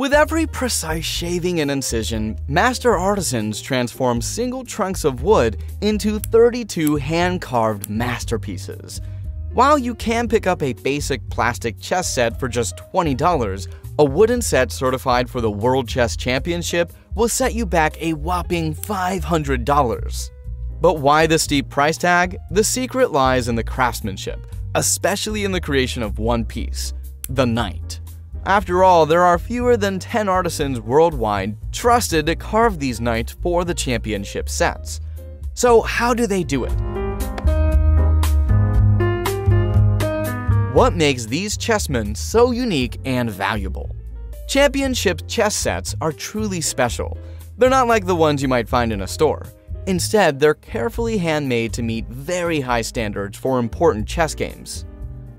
With every precise shaving and incision, master artisans transform single trunks of wood into 32 hand-carved masterpieces. While you can pick up a basic plastic chess set for just $20, a wooden set certified for the World Chess Championship will set you back a whopping $500. But why the steep price tag? The secret lies in the craftsmanship, especially in the creation of one piece, the knight. After all, there are fewer than 10 artisans worldwide trusted to carve these knights for the championship sets. So how do they do it? What makes these chessmen so unique and valuable? Championship chess sets are truly special. They're not like the ones you might find in a store. Instead, they're carefully handmade to meet very high standards for important chess games.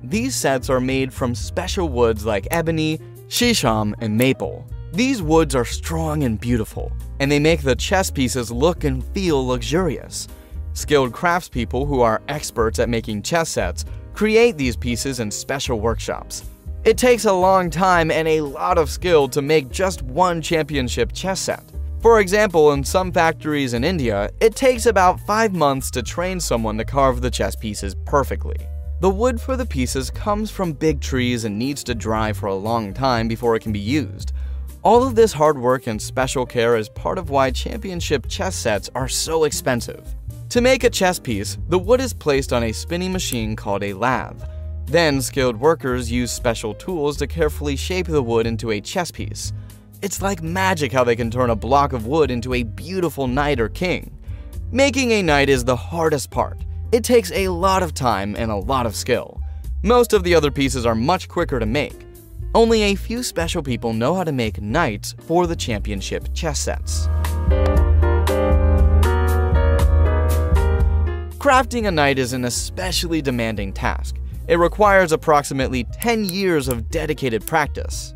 These sets are made from special woods like ebony, shisham, and maple. These woods are strong and beautiful, and they make the chess pieces look and feel luxurious. Skilled craftspeople who are experts at making chess sets create these pieces in special workshops. It takes a long time and a lot of skill to make just one championship chess set. For example, in some factories in India, it takes about 5 months to train someone to carve the chess pieces perfectly. The wood for the pieces comes from big trees and needs to dry for a long time before it can be used. All of this hard work and special care is part of why championship chess sets are so expensive. To make a chess piece, the wood is placed on a spinning machine called a lathe. Then, skilled workers use special tools to carefully shape the wood into a chess piece. It's like magic how they can turn a block of wood into a beautiful knight or king. Making a knight is the hardest part. It takes a lot of time and a lot of skill. Most of the other pieces are much quicker to make. Only a few special people know how to make knights for the championship chess sets. Crafting a knight is an especially demanding task. It requires approximately 10 years of dedicated practice.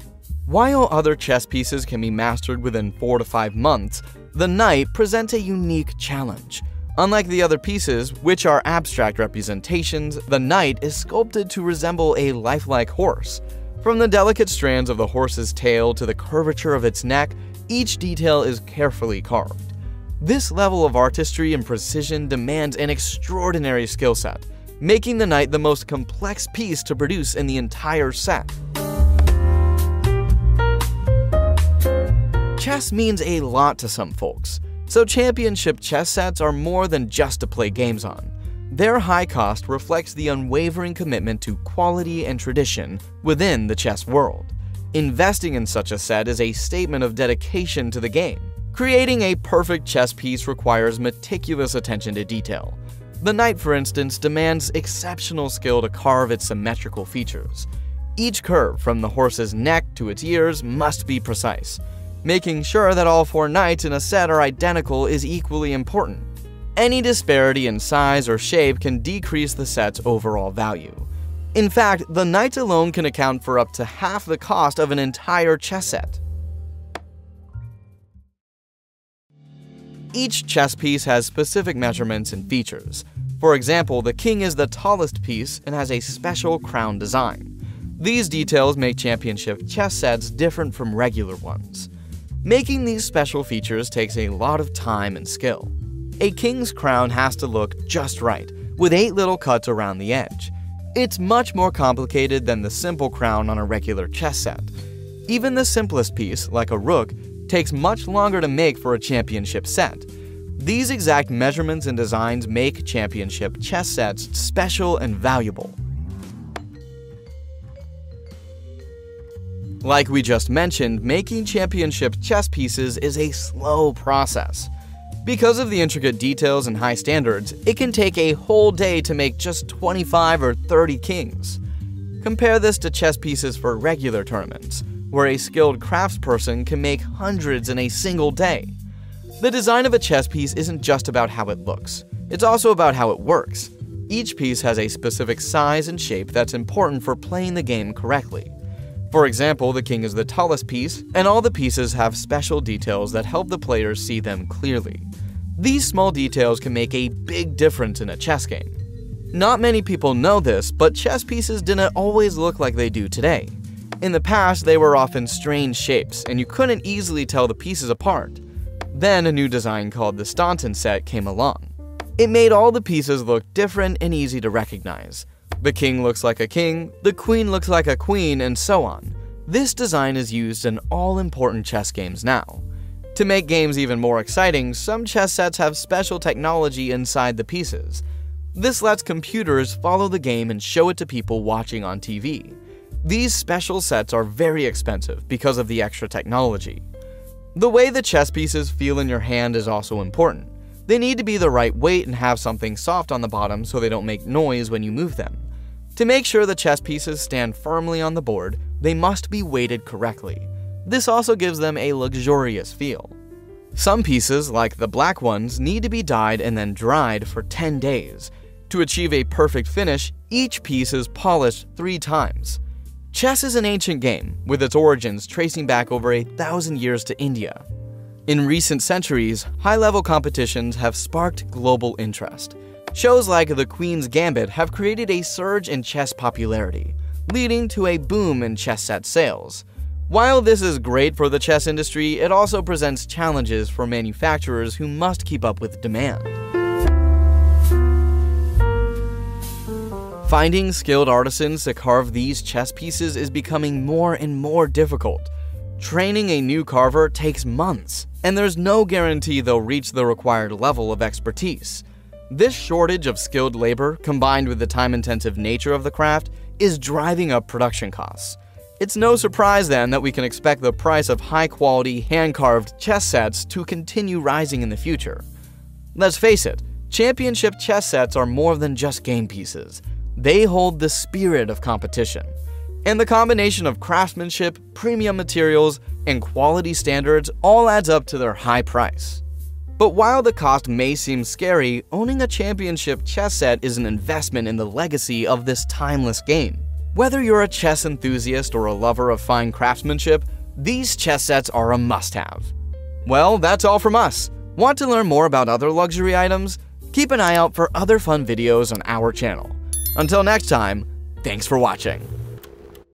While other chess pieces can be mastered within 4 to 5 months, the knight presents a unique challenge. Unlike the other pieces, which are abstract representations, the knight is sculpted to resemble a lifelike horse. From the delicate strands of the horse's tail to the curvature of its neck, each detail is carefully carved. This level of artistry and precision demands an extraordinary skill set, making the knight the most complex piece to produce in the entire set. Chess means a lot to some folks, so championship chess sets are more than just to play games on. Their high cost reflects the unwavering commitment to quality and tradition within the chess world. Investing in such a set is a statement of dedication to the game. Creating a perfect chess piece requires meticulous attention to detail. The knight, for instance, demands exceptional skill to carve its symmetrical features. Each curve, from the horse's neck to its ears, must be precise. Making sure that all four knights in a set are identical is equally important. Any disparity in size or shape can decrease the set's overall value. In fact, the knights alone can account for up to half the cost of an entire chess set. Each chess piece has specific measurements and features. For example, the king is the tallest piece and has a special crown design. These details make championship chess sets different from regular ones. Making these special features takes a lot of time and skill. A king's crown has to look just right, with 8 little cuts around the edge. It's much more complicated than the simple crown on a regular chess set. Even the simplest piece, like a rook, takes much longer to make for a championship set. These exact measurements and designs make championship chess sets special and valuable. Like we just mentioned, making championship chess pieces is a slow process. Because of the intricate details and high standards, it can take a whole day to make just 25 or 30 kings. Compare this to chess pieces for regular tournaments, where a skilled craftsperson can make hundreds in a single day. The design of a chess piece isn't just about how it looks, it's also about how it works. Each piece has a specific size and shape that's important for playing the game correctly. For example, the king is the tallest piece, and all the pieces have special details that help the players see them clearly. These small details can make a big difference in a chess game. Not many people know this, but chess pieces didn't always look like they do today. In the past, they were often strange shapes, and you couldn't easily tell the pieces apart. Then a new design called the Staunton set came along. It made all the pieces look different and easy to recognize. The king looks like a king, the queen looks like a queen, and so on. This design is used in all important chess games now. To make games even more exciting, some chess sets have special technology inside the pieces. This lets computers follow the game and show it to people watching on TV. These special sets are very expensive because of the extra technology. The way the chess pieces feel in your hand is also important. They need to be the right weight and have something soft on the bottom so they don't make noise when you move them. To make sure the chess pieces stand firmly on the board, they must be weighted correctly. This also gives them a luxurious feel. Some pieces, like the black ones, need to be dyed and then dried for 10 days. To achieve a perfect finish, each piece is polished three times. Chess is an ancient game, with its origins tracing back over a thousand years to India. In recent centuries, high-level competitions have sparked global interest. Shows like The Queen's Gambit have created a surge in chess popularity, leading to a boom in chess set sales. While this is great for the chess industry, it also presents challenges for manufacturers who must keep up with demand. Finding skilled artisans to carve these chess pieces is becoming more and more difficult. Training a new carver takes months, and there's no guarantee they'll reach the required level of expertise. This shortage of skilled labor, combined with the time-intensive nature of the craft, is driving up production costs. It's no surprise then that we can expect the price of high-quality, hand-carved chess sets to continue rising in the future. Let's face it, championship chess sets are more than just game pieces. They hold the spirit of competition. And the combination of craftsmanship, premium materials, and quality standards all adds up to their high price. But while the cost may seem scary, owning a championship chess set is an investment in the legacy of this timeless game. Whether you're a chess enthusiast or a lover of fine craftsmanship, these chess sets are a must-have. Well, that's all from us. Want to learn more about other luxury items? Keep an eye out for other fun videos on our channel. Until next time, thanks for watching.